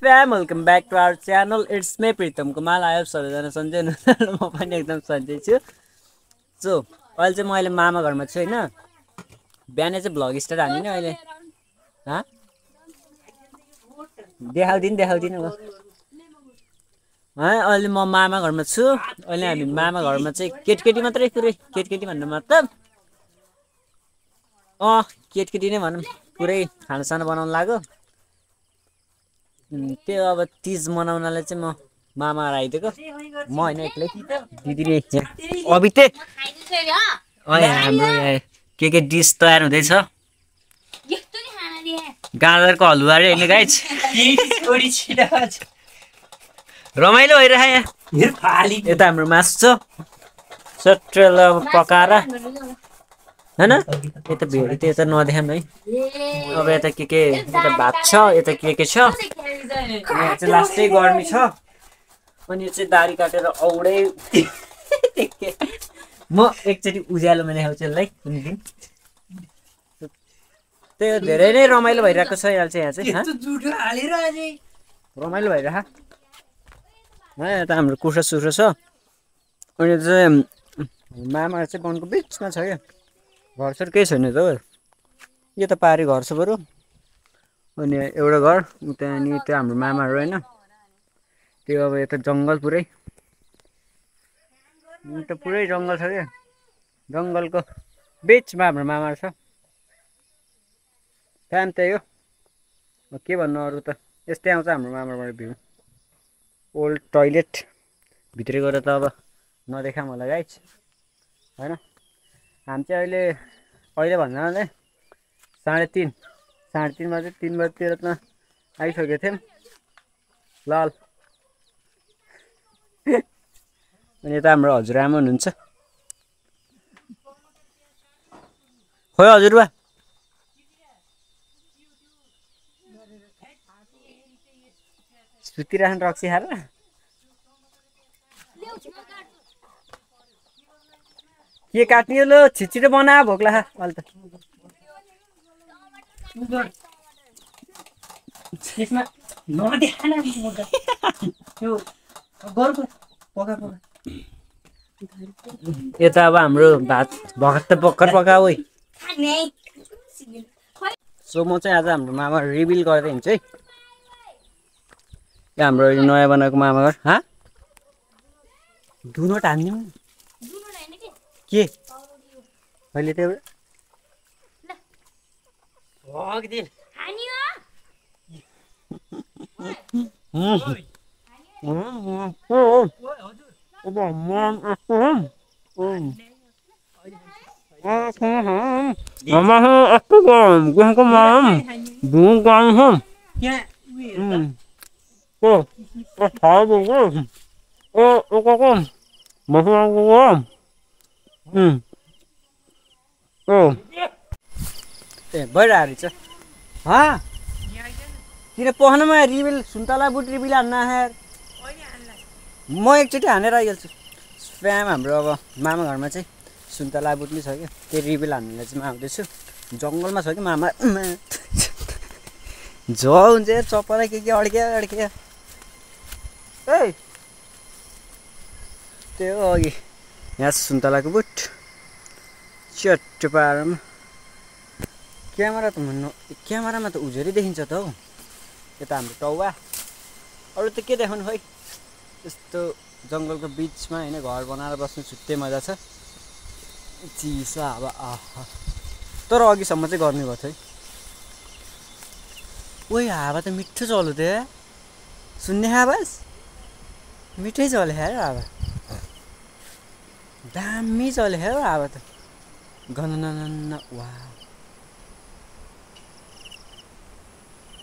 Fam welcome back to our channel it's me Pritam Kumal आयो सबैजना सन्चै म पनि एकदम सन्चै छु सो अहिले चाहिँ म अहिले मामा घरमा छु होइन? बिहानै चाहिँ भ्लग स्टार्ट हाल्ने नि अहिले। देखाउँदिनँ देखाउँदिनँ म है अहिले म मामा घरमा छु। अहिले हामी मामा घरमा चाहिँ केटकेटी मात्रै पुरै। केटकेटी भन्नु मतलब? अँ केटकेटी नै भनौँ। पुरै खानासाना बनाउनु लाग्यो। त्यो अब तिज मनाउनलाई चाहिँ म मामा आइदिएको म होइन एक्लै। दिदीले अबिते। यहाँ हाम्रो के के डिस तयार हुँदैछ। गाजरको हलुवा अरे होइन गाइज। रमाइलो भइरह यहाँ। यता हाम्रो मासु छ। सट्रेल पकाएर। होइन यता भेडी त यता नदेखाम है। अब यता के के यता भात छ यता के के छ। यहाँ चाहिँ लास्टै गर्मी छ। अनि यो चाहिँ दारी काटेर औडै म एकचोटि उज्यालोमा देखाउँछु यसलाई कुनै दिन? त्यही धेरै नै रमाइलो भइरहेको छ यहाँ चाहिँ यहाँ चाहिँ रमाइलो भइरह। है यता हाम्रो कुखुरा सुख्रा छ। अनि चाहिँ मामा चाहिँ वनको बिचमा छ क्या। घर सर केही छैन त हौ। यो त पाहाडी घर छ बरु। अनि एउटा घर त्यहाँदेखि त्यो हाम्रो मामाहरू होइन। त्यो अब यता जङ्गल पुरै। त पुरै जङ्गल छ क्या। जङ्गलको बिचमा हाम्रो मामाहरू छ। काम त्यही हो। के भन्नु अरू त? यस्तै आउँछ हाम्रो मामाबाट भ्यू। Old toilet. भित्र गएर त अब नदेखा मलाई गाइज। होइन? हामी चाहिँ अहिले अहिले भन्दा नै साढे तिन। साढे तिनमा चाहिँ तिन बजीतिरमा आइसकेको थियौँ। लाल। अनि यता हाम्रो हजुरआमा हुनुहुन्छ। खोइ हजुरबा सुतिराख्नु रक्सी खाएर के काट्ने लो? छिटो बना भोक अहिले त। यता अब हाम्रो भात भर्खर त भर्खर पकाऊ है। सो म चाहिँ आज हाम्रो मामा रिभिल गर्दै हिँड्छु है। हाम्रो नयाँ बनाएको मामा घर हाँ? धुनो हान्दिउँ के अहिले त्यो भगदिन यस्तो गरम गएको माम धुँ गरम हो यहाँ उयो ओ ओ थाहा भएको ओ ओको बसको ए भइरहेको रहेछ। हाँ? किन पहनमा रिबिल सुन्तला बुट रिबिल हान्न यार म एकचोटि हानेर आइहाल्छु। स्प्याम हाम्रो अब मामा घरमा चाहिँ सुन्तला बुट नि छ क्या। त्यो रिबिल हान्नेलाई चाहिँ म आउँदैछु। जङ्गलमा छ कि मामा? झ हुन्छ चप्पलै के के अड्क्या अड्क्या। ए! त्यो अघि। यहाँ सुन्तलाको बुट। चट्टो पारामा क्यामेरा त भन्नु क्यामेरामा त उजेरै देखिन्छ त हौ। यता हाम्रो टौवा। अरू त के देखाउनु खोइ? यस्तो जङ्गलको बिचमा होइन घर बनाएर बस्नु छुट्टै मजा छ। चिसा अब तर अघिसम्म चाहिँ गर्ने गर्थ्यो है। ओइ हावा त मिठो चल्यो त्यहाँ सुन्ने आवाज मिठै चल्यो हावा। दामी चल्यो है हावा त। गननन वा।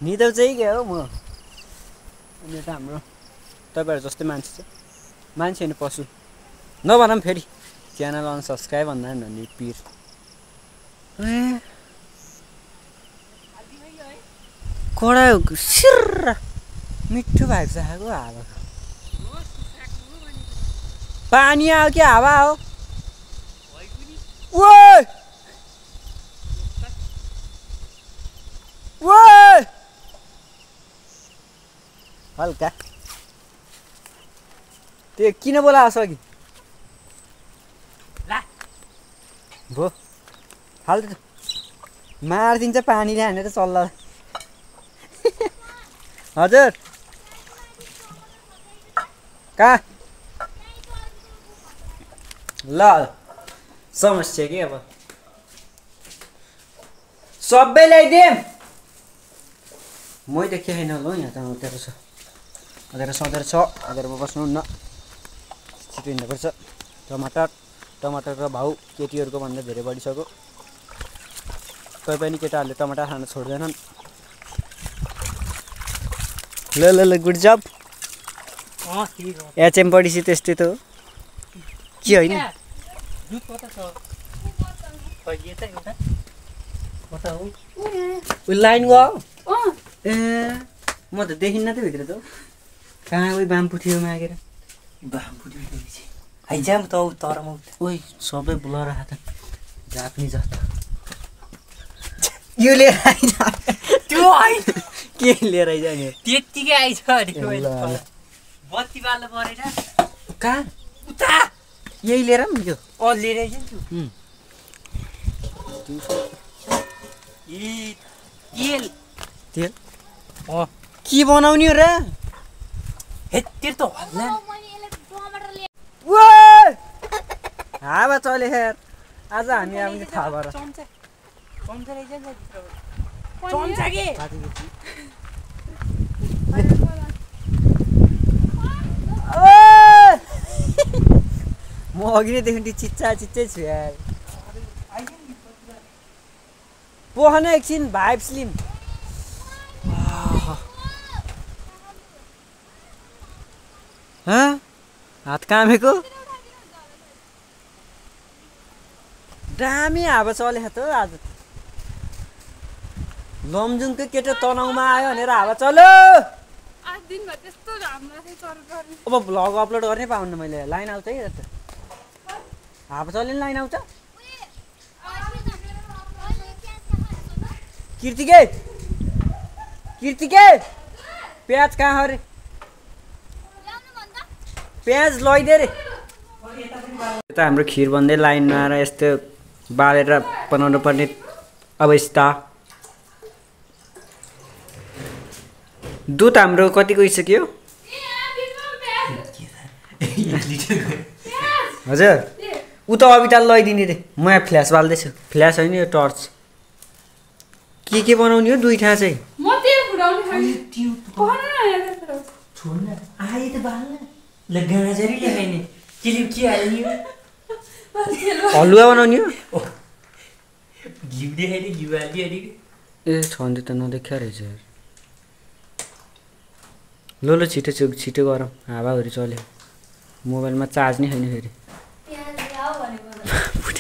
निदो चाहिँ क्या हो म? अनि यता हाम्रो तपाईँहरू जस्तै मान्छे छ। मान्छे होइन पशु। नभनौँ फेरि च्यानल अनसब्सक्राइब भन्दा नि पिर। कडा सिर मिठो भएको छ आएको हावा। पानी आयो कि हावा हो। ओइ ओइ हल्का। त्यो किन बोलाएको छ अघि? ला। भो। फाल्टो मारिदिन्छ पानीले हानेर चल्ला। हजुर। कहाँ? ल समस्या के अब सबै ल्याइदिएँ मै त के छैन ल यहाँ त अँध्यारो छ अँध्यारो सँध्यारो छ अँध्यारोमा बस्नुहुन्न छिटो हिँड्नुपर्छ टमाटर टमाटरको भाउ केटीहरूको भन्दा धेरै बढिसक्यो कोही पनि केटाहरूले टमाटर खान छोड्दैनन् ल ल ल गुड जब अँ ठिक हो एचएम पढेपछि त्यस्तै त हो के होइन लाइन गयो ए म त देखिन्न त भित्र त कहाँ उयो बाम्पु थियो मागेर बाबुले आइजाम त ऊ तर म ओइ सबै ब्लर हात जाप्ने जस्तो यो लिएर आइज त्यो होइन के लिएर आइज नि त्यत्तिकै आइछ अरे। बत्ती बाल्नु परेन कहाँ उता यही लिएर पनि यो अँ लिएर तेल तेल अँ के बनाउने हो र हे तेल त हल्ला हावा चले हेर आज हामी आउने थाहा भएर चम्चा चम्चा रहेछ चम्चा के म अघि नै देखि चिच्चा चिच्चै छु यार पोखन एकछिन भाइब स्लिम हँ? हात कामेको दामी हावा चले त आज लमजुङको केटो तनाउमा आयो भनेर हावा चल्यो अब भ्लग अपलोड गर्नै पाउनु मैले लाइन आउँछ है त हावा चल्यो नि लाइन आउँछ? कृतिके कृतिके प्याज कहाँ अरे प्याज लैदे रे। यता हाम्रो खिर बन्दै लाइनमा आएर यस्तो बालेर बनाउनु पर्ने अवस्था। दुध हाम्रो कति गइसक्यो? हजुर। ऊ त अबिताल लैदिने रे। म यहाँ फ्ल्यास बाल्दैछु। फ्ल्यास होइन यो टर्च। के के बनाउने हो? चाहिँ। केले के हाल्ने हलुवा बनाउने हो? ए छन्दै त नदेखा रहेछ लो लो छिटो छु छिटो गरौँ हावाहरू चल्यो। मोबाइलमा चार्ज नै छैन फेरि।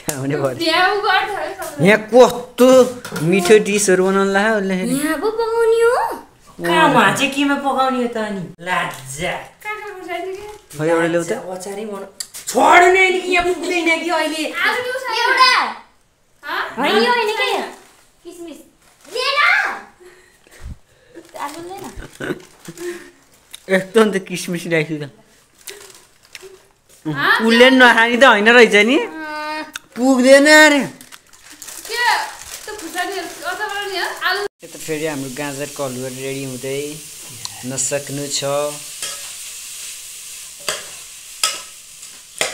फुट्याउने पऱ्यो यहाँ कस्तो मिठो डिसहरू बनाउनु लाग्यो उसले यहाँ पो पकाउने हो। कहाँ चाहिँ केमा पकाउने हो त अनि? लाजा काँक्रा खुर्सानी के? खै एउटा ल्याउ त अचारै मन छोड नै अहिले यहाँ पुग्दैन कि अहिले? आलु के उसाल्नु? एउटा। हँ? होइन यो होइन के? किसमिस। त त। हँ? उसले नखाने त होइन रहेछ नि। पुग्दैन अरे? त्यो यता फेरि हाम्रो गाजरको हलुवा रेडी हुँदै नसक्नु छ।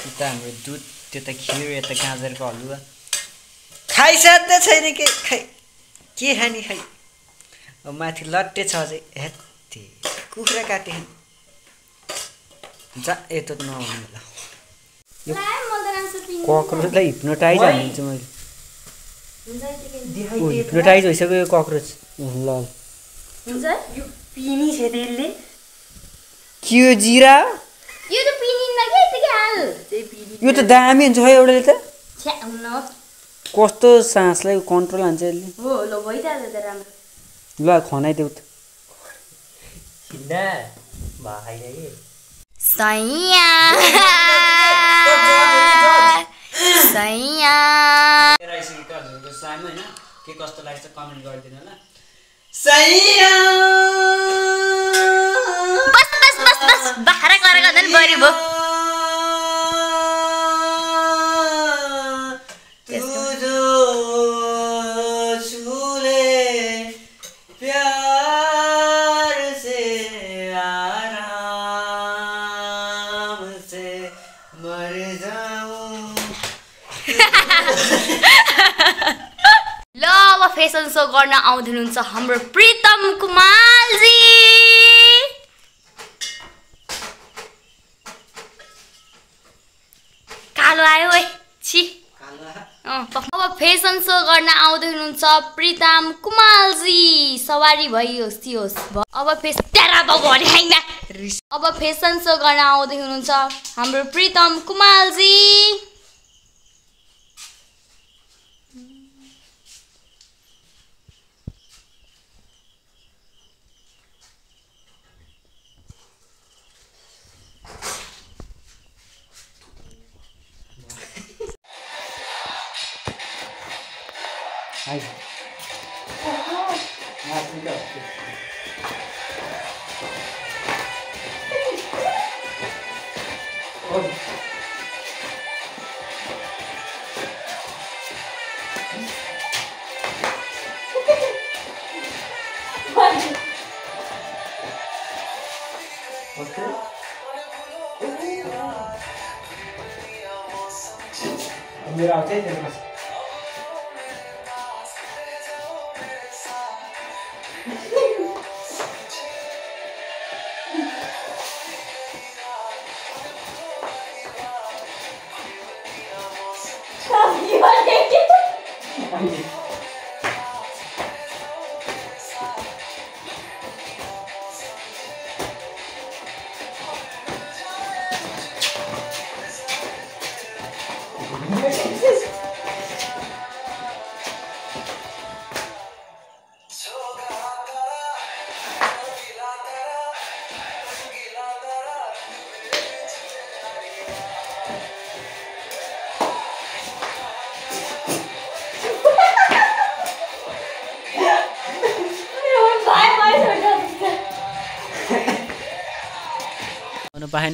यता हाम्रो दुध त्यता खिर यता गाजरको हलुवा खाइसाध्दै छैन के? खै के खाने खै? माथि लट्टे छ अझै। हेत्ते कुखुरा काटे जा यतो त नआउनु ल कक्रोचलाई हिप्नोटाइज हानिदिन्छु मैले। हिप्नोटाइज भइसक्यो यो कक्रोच। ल। हुन्छ यो पिनी छ त्यसले। के यो जिरा यो त दामी हुन्छ है एउटाले त। कस्तो सासलाई कन्ट्रोल हान्छ यसले। हो ल भइरहेको त राम्रो। ल खनाइदेऊ त। होइन के कस्तो लाग्छ कमेन्ट गरिदिनु होला बस बाह्र गरेको भन्दा नि बढी भयो फेसन सो गर्न आउँदै हुनुहुन्छ हाम्रो प्रितम कुमालजी कालो आयो है छि। अब फेसन सो गर्न आउँदै हुनुहुन्छ प्रितम कुमालजी सवारी भइयोस् थियोस् भ- अब फेस होइन अब फेसन सो गर्न आउँदै हुनुहुन्छ हाम्रो Pritam कुमालजी はい。あ、すみません。はい。Okay. Mira, ustedes tienen más.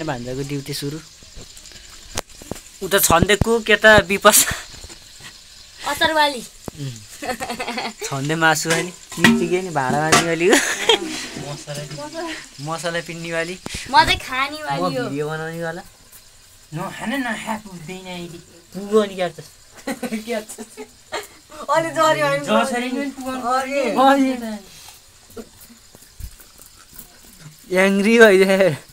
पाएन भान्जाको ड्युटी सुरु। उता छन्दै कुक यता विपस। अतरवाली छन्दै मासु अनि नित्तिकै नि भाँडा माज्नेवाली हो। मसला पिन्नेवाली म चाहिँ खानेवाली म हो। भिडियो बनाउनेवाला नखाने नखा पुग्दैन अहिले। पुग्यो अनि क्या त? जसरी पनि पुगाउनु एङ्ग्री भइदिए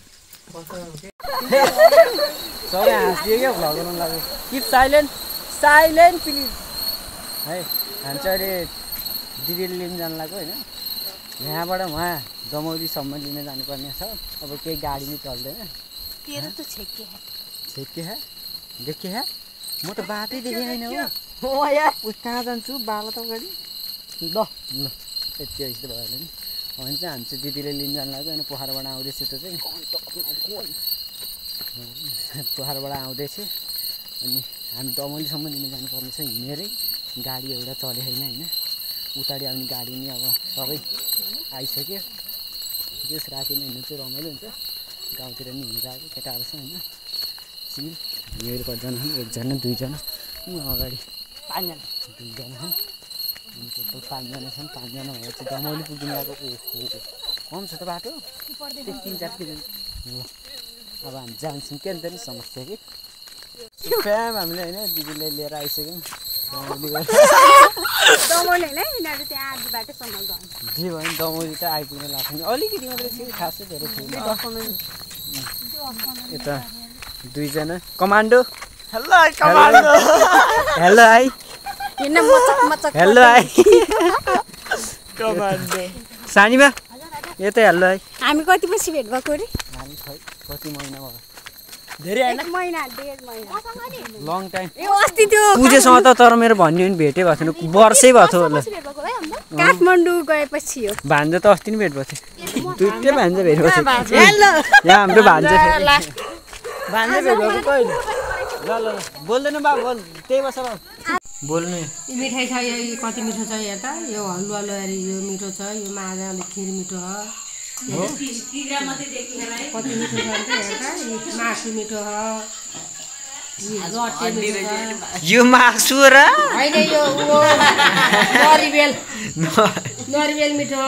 सबै हाँसिदियो क्या भ्लग बनाउनु लाग्यो किप साइलेन्ट साइलेन्ट प्लिज है हामी चाहिँ अहिले दिदीले लिन जानु लाग्यो होइन यहाँबाट उहाँ दमौलीसम्म लिन जानुपर्ने छ अब केही गाडी नै चल्दैन छेके है छेके है देखे है म त बाटै देखेँ होइन हो कहाँ जान्छु बाला त अगाडि ल ल यति भयो नि भने चाहिँ हामी चाहिँ दिदीले लिन जानु लाग्यो अनि पोखराबाट आउँदैछ त्यो चाहिँ। पोखराबाट आउँदैछ अनि हामी दमौलीसम्म लिन जानुपर्ने छ हिँडेरै। गाडी एउटा चले होइन होइन। उताडि आउने गाडी नि अब सबै आइसक्यो। त्यस रातिमा हिँड्नु चाहिँ रमाइलो हुन्छ। गाउँतिर नि हिँडिरहेको केटाहरू छ होइन। सिल हामीहरू कतिजना एकजना दुईजना। अगाडि पाँचजना दुईजना टोटल पाँचजना छन् पाँचजना चाहिँ दमौली पुगिनु गएको ओहो कम छ त बाटो। त्यो तिन चार किलो ल अब हामी जान्छौँ के अन्त नि समस्या कि? फ्याम हामीले होइन दिदीले लिएर आइसक्यौँ। जे भयो नि दमौली त आइपुग्न लाग्छ नि। अलिकति मात्रै थियो खासै धेरै थिएन यता दुईजना। कमान्डो। Hello commando. हेलो आई हिँड्न मचक मचक हेलो आई कमान्डो सानीमा यतै हेलो आई हामी कति पछि भेट भएको अरे हामी कति महिना भयो एक महिना डेढ महिना लङ टाइम ए अस्ति त्यो पुजेसँग त तर मेरो भन्ने पनि भेटै भएको थिएन वर्षै भएको थियो होला काठमाडौँ गएपछि हो भान्जा त अस्ति नै भेट भएको थियो दुइटै भान्जा भेट भएको थियो यहाँ हाम्रो भान्जा भान्जा भेट भएको कहिले ल ल ल बोल्दैन बा बोल त्यही बस बोल्नु। यो मिठाई छ यो यो कति मिठो छ हेर त? यो हलुवा ल्याएर यो मिठो छ यो माजा अलिक खिर मिठो छ कति मिठो छ त? यी मासु मिठो छ। यी यो मासु र? होइन यो नरिवेल। नरिवेल मिठो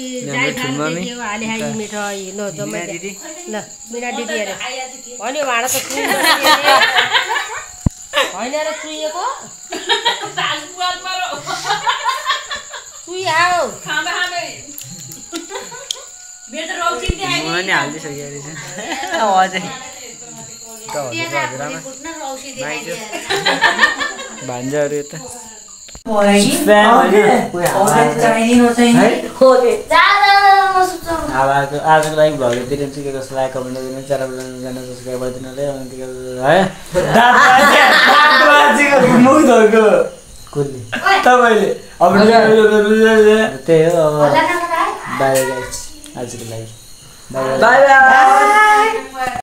यी हो हाली मिठो यी लो जम्मै मिना दिदी? ल मिना दिदी अरे। भन्यो भाँडा त। होइन र चुहिएको चुहिहाउ नि हालिदिइसकेको रहेछ अझै त हजुरआमा भान्जाहरू यता। अब आजको आजको लागि भ्लग यति नै चाहिँ के कस्तो लाग्यो कमेन्ट गरिदिनु च्यानल बनाउनु सब्सक्राइब गरिदिनु होला अनि के है। मुख धोएको। कसले तपाईँले अब त्यही हो। अब बाई गाइस। आजको लागि। बाई। बाई।